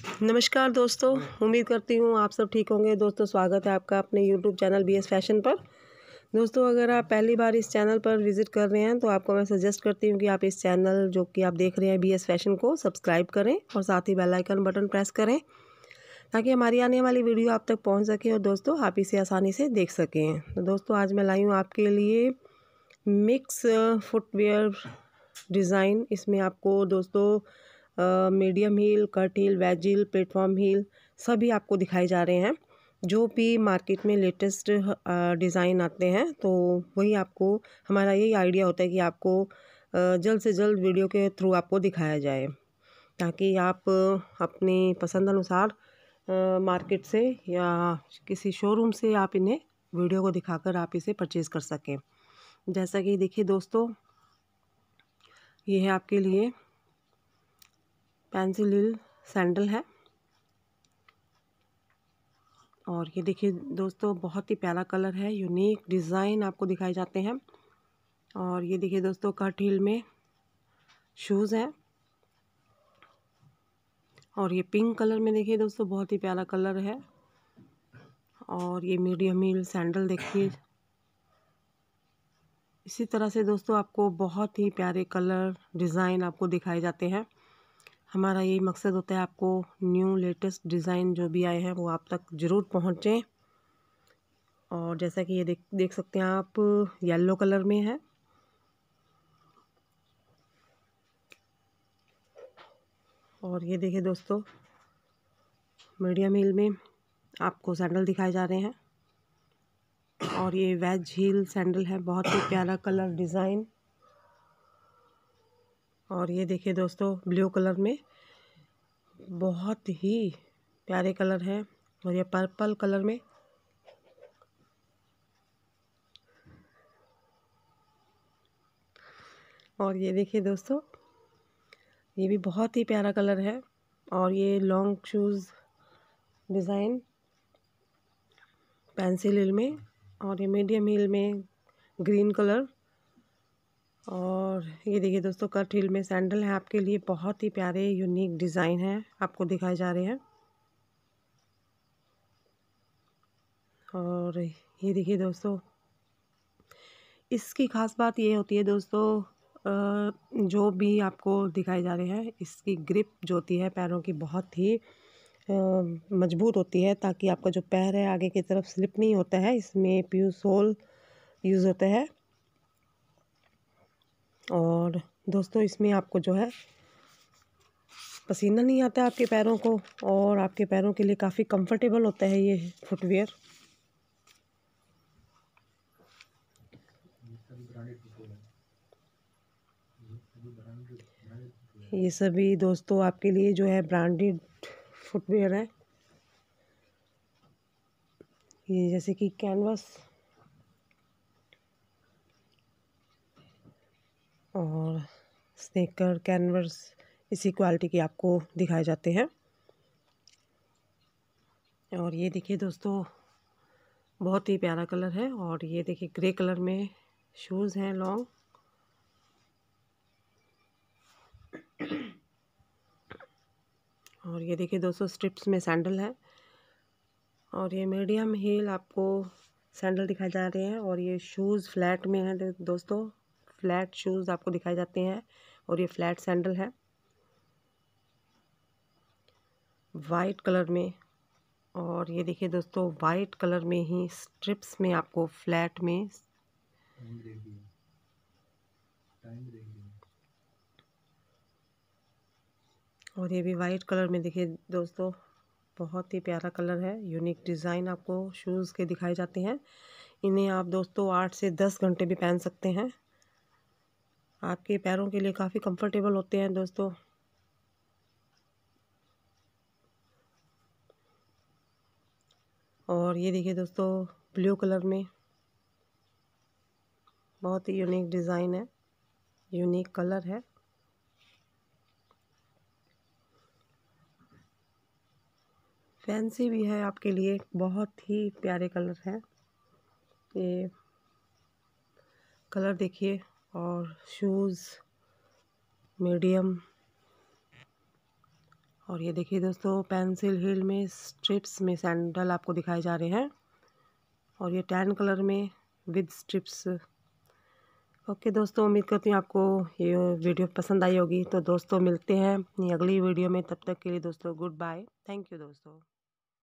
नमस्कार दोस्तों, उम्मीद करती हूँ आप सब ठीक होंगे। दोस्तों, स्वागत है आपका अपने YouTube channel B S fashion पर। दोस्तों, अगर आप पहली बार इस चैनल पर विज़िट कर रहे हैं तो आपको मैं सजेस्ट करती हूँ कि आप इस चैनल जो कि आप देख रहे हैं बी एस फ़ैशन को सब्सक्राइब करें और साथ ही बेल आइकन बटन प्रेस करें, ताकि हमारी आने वाली वीडियो आप तक पहुँच सके और दोस्तों, आप इसे आसानी से देख सकें। तो दोस्तों, आज मैं लाई हूँ आपके लिए मिक्स फुटवेयर डिज़ाइन इसमें आपको दोस्तों medium heel, cut heel, wedge heel, platform heel सभी आपको दिखाए जा रहे हैं, जो भी मार्केट में लेटेस्ट डिज़ाइन आते हैं तो वही आपको, हमारा यही आइडिया होता है कि आपको जल्द से जल्द वीडियो के थ्रू आपको दिखाया जाए, ताकि आप अपनी पसंद अनुसार मार्केट से या किसी शोरूम से आप इन्हें वीडियो को दिखाकर आप इसे परचेज़ कर सकें। जैसा कि देखिए दोस्तों, ये है आपके लिए पेंसिल हिल सैंडल है। और ये देखिए दोस्तों, बहुत ही प्यारा कलर है, यूनिक डिज़ाइन आपको दिखाए जाते हैं। और ये देखिए दोस्तों, कट हील में शूज़ हैं। और ये पिंक कलर में देखिए दोस्तों, बहुत ही प्यारा कलर है। और ये मीडियम हील सैंडल देखिए। इसी तरह से दोस्तों, आपको बहुत ही प्यारे कलर, डिज़ाइन आपको दिखाए जाते हैं। हमारा यही मकसद होता है आपको न्यू लेटेस्ट डिज़ाइन जो भी आए हैं वो आप तक ज़रूर पहुँचें। और जैसा कि ये देख देख सकते हैं आप येलो कलर में है। और ये देखिए दोस्तों मीडियम हील में आपको सैंडल दिखाए जा रहे हैं। और ये वेज हील सैंडल है, बहुत ही प्यारा कलर डिज़ाइन और ये देखिए दोस्तों, ब्लू कलर में बहुत ही प्यारे कलर है और ये पर्पल कलर में और ये देखिए दोस्तों, ये भी बहुत ही प्यारा कलर है और ये long shoes design pencil heel में और ये मीडियम हिल में ग्रीन कलर और ये देखिए दोस्तों कट हिल में सैंडल है। आपके लिए बहुत ही प्यारे, यूनिक डिज़ाइन है। आपको दिखाए जा रहे हैं। और ये देखिए दोस्तों, इसकी ख़ास बात ये होती है दोस्तों जो भी आपको दिखाए जा रहे हैं, इसकी ग्रिप जो होती है पैरों की बहुत ही मज़बूत होती है ताकि आपका जो पैर है आगे की तरफ़ स्लिप नहीं होता है। इसमें प्यू सोल यूज़ होता है। और दोस्तों, इसमें आपको जो है पसीना नहीं आता आपके पैरों को और आपके पैरों के लिए काफ़ी कंफर्टेबल होता है ये फुटवेयर ये सभी दोस्तों आपके लिए जो है ब्रांडेड फुटवेयर है। ये जैसे कि कैनवस और स्नेकर कैनवस इसी क्वालिटी के आपको दिखाए जाते हैं। और ये देखिए दोस्तों, बहुत ही प्यारा कलर है और ये देखिए ग्रे कलर में शूज़ हैं लॉन्ग और ये देखिए दोस्तों स्ट्रिप्स में सैंडल है। और ये मीडियम हील आपको सैंडल दिखाए जा रहे हैं और ये शूज़ फ्लैट में है दोस्तों फ्लैट शूज़ आपको दिखाए जाते हैं। और ये फ्लैट सैंडल है। वाइट कलर में और ये देखिए दोस्तों वाइट कलर में ही स्ट्रिप्स में आपको फ्लैट में और ये भी वाइट कलर में देखिए दोस्तों बहुत ही प्यारा कलर है। यूनिक डिज़ाइन आपको शूज़ के दिखाए जाते हैं। इन्हें आप दोस्तों आठ से दस घंटे भी पहन सकते हैं। आपके पैरों के लिए काफ़ी कंफर्टेबल होते हैं दोस्तों। और ये देखिए दोस्तों ब्लू कलर में। बहुत ही यूनिक डिज़ाइन है। यूनिक कलर है। फैंसी भी है आपके लिए। बहुत ही प्यारे कलर हैं। ये कलर देखिए। और शूज़ मीडियम और ये देखिए दोस्तों पेंसिल हिल में स्ट्रिप्स में सैंडल आपको दिखाए जा रहे हैं। और ये टैन कलर में विद स्ट्रिप्स ओके दोस्तों, उम्मीद करती हूँ आपको ये वीडियो पसंद आई होगी। तो दोस्तों, मिलते हैं अपनी अगली वीडियो में। तब तक के लिए दोस्तों गुड बाय थैंक यू दोस्तों.